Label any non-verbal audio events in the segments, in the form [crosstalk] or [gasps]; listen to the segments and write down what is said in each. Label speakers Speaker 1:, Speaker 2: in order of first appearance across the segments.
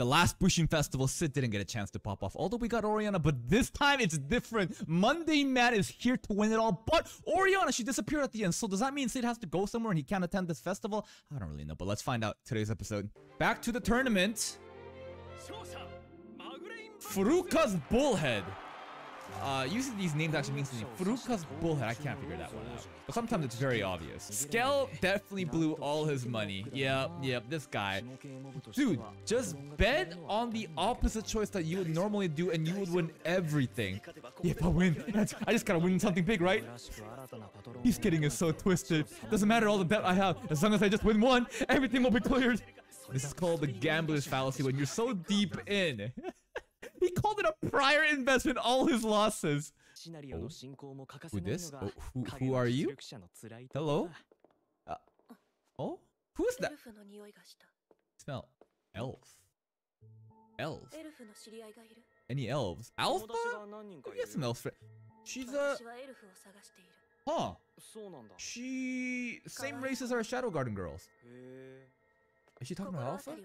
Speaker 1: The last Bushin Festival, Cid didn't get a chance to pop off. Although we got Oriana, but this time it's different. Monday Man is here to win it all. But Oriana, she disappeared at the end. So does that mean Cid has to go somewhere and he can't attend this festival? I don't really know, but let's find out today's episode. Back to the tournament. Furuka's Bullhead. Uh, using these names actually means something. Furuka's Bullhead, I can't figure that one out. But sometimes it's very obvious. Skell definitely blew all his money. Yep, yep, this guy. Dude, just bet on the opposite choice that you would normally do and you would win everything. If I win, I just gotta win something big, right? He's getting it so twisted. Doesn't matter all the bet I have. As long as I just win one, everything will be cleared. This is called the gambler's fallacy when you're so deep in. [laughs] he called it a prior investment, all his losses. Oh. Who this? Oh, who, who are you? Hello? Uh, oh? Who's that? Smell. Elf. Elf. Any elves? Alpha? We got some elves. She's a... Huh. She... Same race as our Shadow Garden girls. Is she talking about Alpha?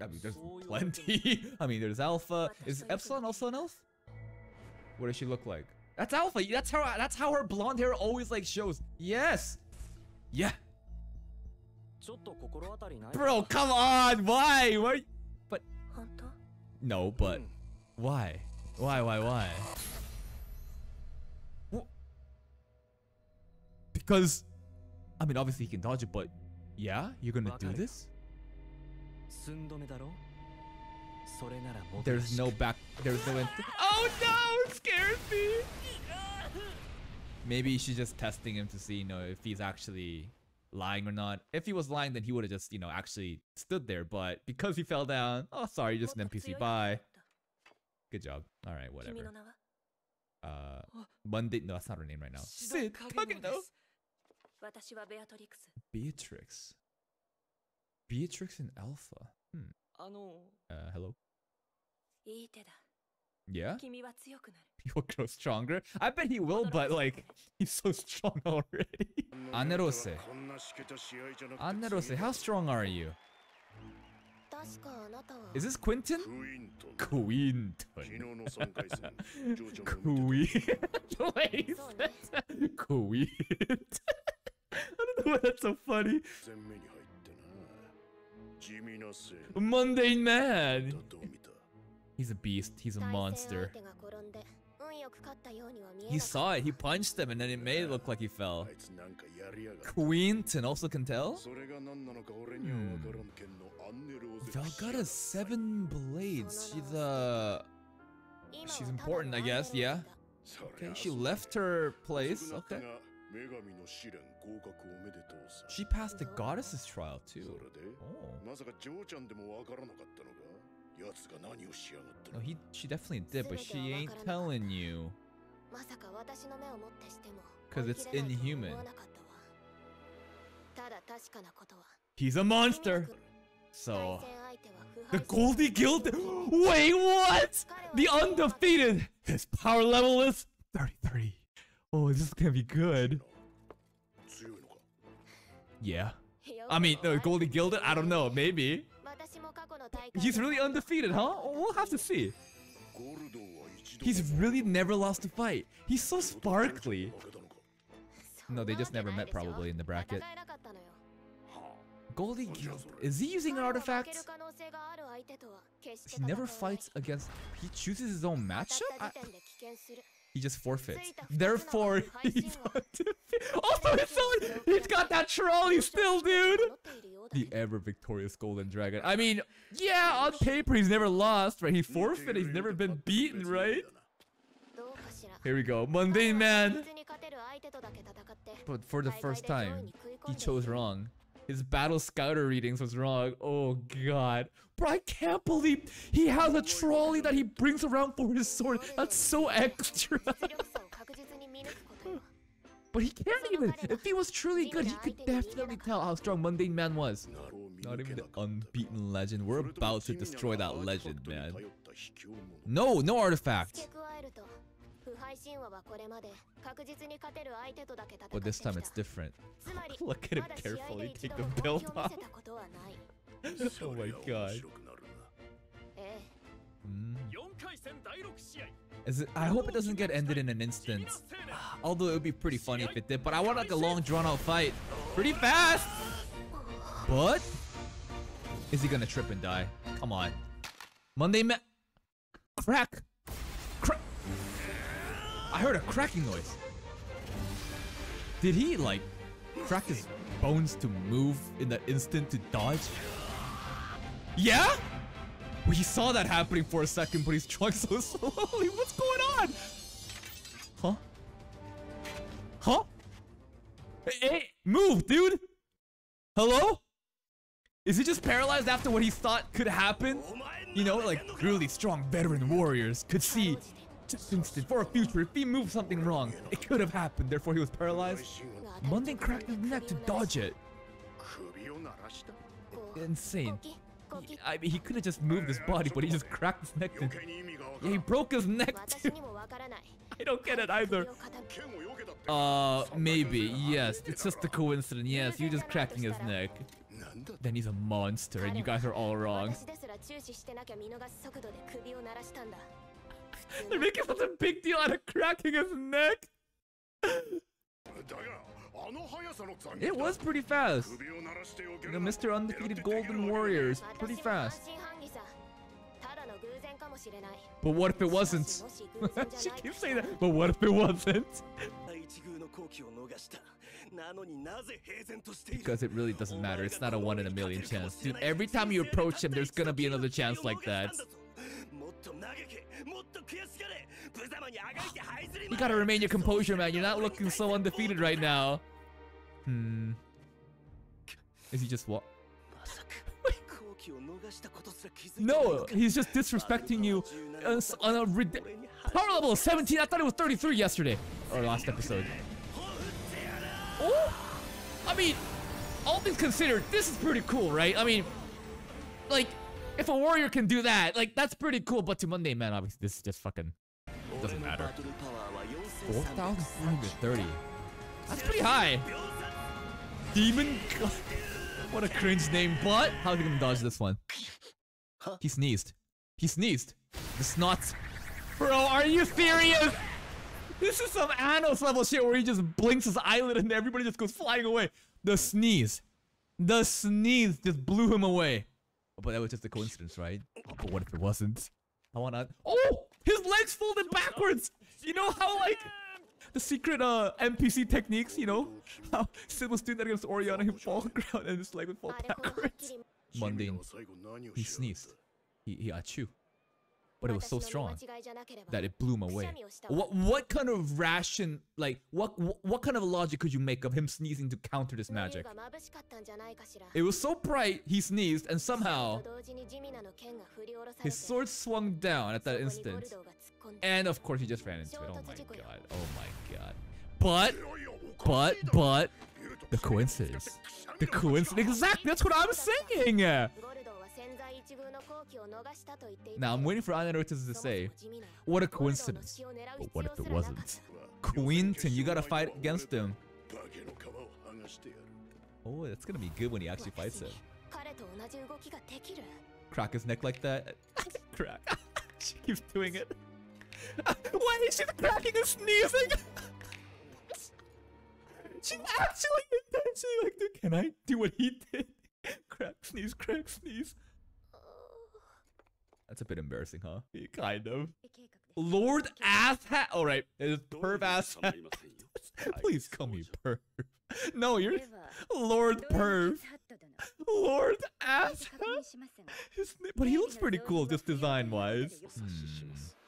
Speaker 1: I mean, there's plenty. [laughs] I mean, there's Alpha. Is Epsilon also an elf? What does she look like? That's Alpha. That's how. That's how her blonde hair always like shows. Yes. Yeah. Bro, come on. Why? Why? But. No, but. Why? Why? Why? Why? Because. I mean, obviously he can dodge it, but. Yeah, you're gonna do this? There's no back. There's no. Oh no! It scares me. Maybe she's just testing him to see, you know, if he's actually lying or not. If he was lying, then he would have just, you know, actually stood there. But because he fell down, oh, sorry, just an NPC. Bye. Good job. All right, whatever. Uh, Monday. No, that's not her name right now. [gasps] Cid Kagenou. Beatrix. Beatrix in Alpha. Hmm. Uh, hello? Yeah? [laughs] You'll grow stronger? I bet he will, but like, he's so strong already. [laughs] Annerose. Annerose, how strong are you? Is this Quinton? Quinton. [laughs] Quinton. Quinton. I don't know why that's so funny. Mundane man. He's a beast. He's a monster. He saw it. He punched him and then it made it look like he fell. Quinton also can tell? Hmm. Velgalta's seven blades. She's uh She's important, I guess, yeah. Okay, she left her place. Okay. She passed the goddess's trial too. Oh. No, he, she definitely did, but she ain't telling you. Because it's inhuman. He's a monster! So... The Goldie Guild? [gasps] Wait, what? The undefeated! His power level is 33. Oh, this is gonna be good. Yeah. I mean, no, Goldy Gilded? I don't know, maybe. He's really undefeated, huh? We'll have to see. He's really never lost a fight. He's so sparkly. No, they just never met probably in the bracket. Goldy Gilded. Is he using an artifact? He never fights against... He chooses his own matchup? I, he just forfeits. Therefore, [laughs] he's Also, it's so, he's got that trolley still, dude! The ever victorious Golden Dragon. I mean, yeah, on paper, he's never lost, right? He forfeited, he's never been beaten, right? Here we go. Mundane Man! But for the first time, he chose wrong. His battle scouter readings was wrong. Oh god. Bro, I can't believe he has a trolley that he brings around for his sword. That's so extra. [laughs] but he can't even. If he was truly good, he could definitely tell how strong Mundane Man was. Not even the unbeaten legend. We're about to destroy that legend, man. No, no artifact. But this time it's different. [laughs] Look at him carefully take the belt off. oh my god. Hmm. Is it, I hope it doesn't get ended in an instant. Although it would be pretty funny if it did. But I want like a long drawn out fight. Pretty fast. But is he gonna trip and die? Come on. Monday ma- Crack. Crack. I heard a cracking noise. Did he like crack his bones to move in the instant to dodge? Yeah? We saw that happening for a second, but he's trying so [laughs] slowly. What's going on? Huh? Huh? Hey, move, dude! Hello? Is he just paralyzed after what he thought could happen? You know, like really strong veteran warriors could see just instant for a future if he moved something wrong, it could have happened. Therefore, he was paralyzed. Monday cracked his neck to dodge it. Insane. He, I mean, he could have just moved his body, but he just cracked his neck. To, yeah, he broke his neck too. I don't get it either. Uh, maybe. Yes, it's just a coincidence. Yes, you just cracking his neck. Then he's a monster, and you guys are all wrong. They're making such a big deal out of cracking his neck. It was pretty fast. The Mr. Undefeated Golden Warriors, pretty fast. But what if it wasn't? [laughs] she keeps saying that. But what if it wasn't? Because it really doesn't matter. It's not a one in a million chance. Dude, every time you approach him, there's gonna be another chance like that. You gotta remain your composure, man. You're not looking so undefeated right now. Hmm. Is he just what? No, he's just disrespecting you on a rid power level 17. I thought it was 33 yesterday or last episode. Oh, I mean, all things considered, this is pretty cool, right? I mean, like, if a warrior can do that, like, that's pretty cool. But to Monday Man, obviously, this is just fucking doesn't matter. 4,430. That's pretty high. Demon What a cringe name, but How are he gonna dodge this one? He sneezed. He sneezed. The snots. Bro, are you serious? This is some Anos level shit where he just blinks his eyelid and everybody just goes flying away. The sneeze. The sneeze just blew him away. Oh, but that was just a coincidence, right? [laughs] But what if it wasn't? I wanna... Oh! His legs folded backwards! You know how, like... The secret uh NPC techniques, you know? [laughs] How Cid was doing that against Oriana, he would fall on the ground and his leg would fall backwards. Mundane. He sneezed. He, he achoo but it was so strong that it blew him away. What what kind of ration, like what what kind of logic could you make of him sneezing to counter this magic? It was so bright, he sneezed, and somehow his sword swung down at that instant. And of course, he just ran into it. Oh my god! Oh my god! But, but, but, the coincidence. The coincidence. Exactly. That's what I'm saying. Now I'm waiting for Anarotis to say, what a coincidence. But what if it wasn't? Quinton, you gotta fight against him. Oh, that's gonna be good when he actually fights him. Crack his neck like that. [laughs] Crack. [laughs] she keeps doing it. [laughs] Why is she cracking and sneezing? she actually intentionally like, dude, can I do what he did? crack, sneeze, crack, sneeze. That's a bit embarrassing, huh? Kind of. Lord Asshat. All right, it's perv Asshat. [laughs] Please call me perv. [laughs] No, you're Lord Perv. Lord Asshat. But he looks pretty cool, just design-wise. Hmm.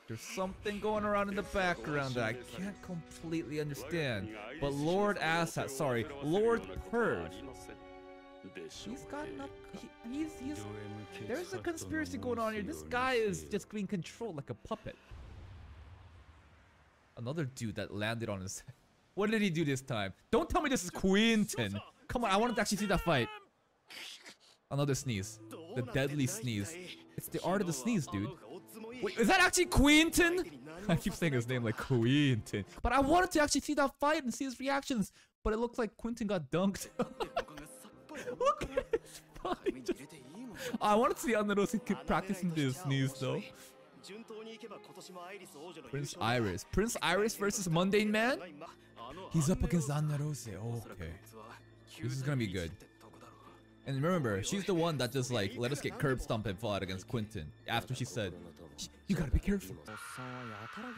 Speaker 1: There's something going around in the background that I can't completely understand. But Lord Asshat, sorry, Lord Perv. He's got enough. He, he's he's. There's a conspiracy going on here. This guy is just being controlled like a puppet. Another dude that landed on his. [laughs] What did he do this time? Don't tell me this is Quinton. Come on, I wanted to actually see that fight. Another sneeze. The deadly sneeze. It's the art of the sneeze, dude. Wait, is that actually Quinton? [laughs] I keep saying his name like Quinton. But I wanted to actually see that fight and see his reactions. But it looks like Quinton got dunked. [laughs] [laughs] Look at his body. Just... I wanted to see Annerose practicing this sneeze though. Prince Iris. Prince Iris versus Mundane Man? He's up against Annerose. Oh, okay. This is gonna be good. And remember, she's the one that just like let us get curb stomp and fought against Quentin after she said, "You gotta be careful."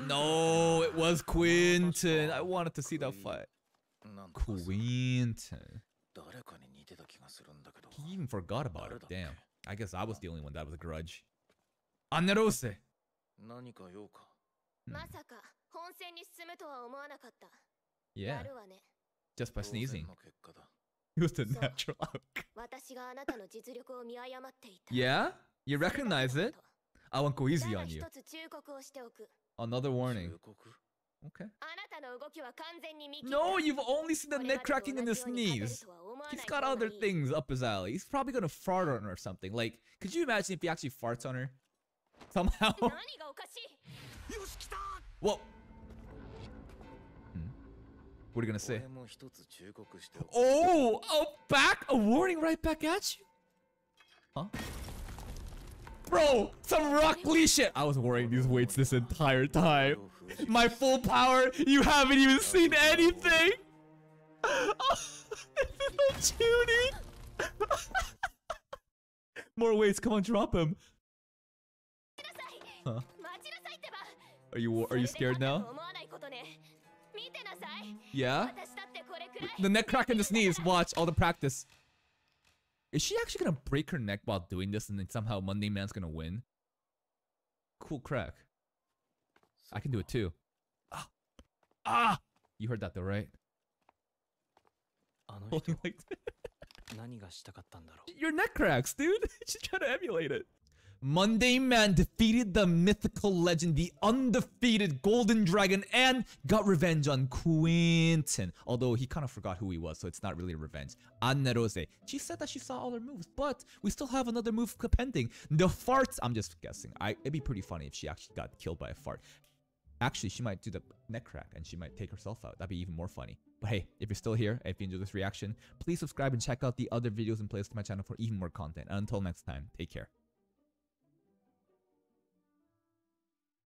Speaker 1: No, it was Quentin. I wanted to see that fight.
Speaker 2: Quentin.
Speaker 1: He even forgot about it. Damn. I guess I was the only one that was a grudge.
Speaker 2: Annerose!
Speaker 1: Hmm. Yeah. Just by sneezing. It was the natural yeah? You recognize it? I won't go easy on you. Another warning. Okay. No, you've only seen the neck cracking and the sneeze. He's got other things up his alley. He's probably gonna fart on her or something. Like, could you imagine if he actually farts on her? [laughs] Somehow. [laughs] Whoa. Hmm. What are you gonna say? Oh, a back! A warning right back at you? Huh? Bro, some rock lee shit! I was worrying these weights this entire time my full power. You haven't even seen anything. [laughs] Oh, Judy. [laughs] More weights. Come on, drop him. Huh. Are you are you scared now? Yeah. The neck crack and the sneeze. Watch all the practice. Is she actually gonna break her neck while doing this, and then somehow Monday Man's gonna win? Cool crack. I can do it too. Ah! Ah! You heard that though, right? [laughs] [laughs] Your neck cracks, dude! [laughs] She's trying to emulate it. Mundane Man defeated the mythical legend, the undefeated Golden Dragon, and got revenge on Quentin. Although he kind of forgot who he was, so it's not really revenge. Annerose, she said that she saw all her moves, but we still have another move pending. The farts, I'm just guessing. I, it'd be pretty funny if she actually got killed by a fart. Actually, she might do the neck crack and she might take herself out. That'd be even more funny. But hey, if you're still here, if you enjoyed this reaction, please subscribe and check out the other videos and playlists to my channel for even more content. And until next time, take care.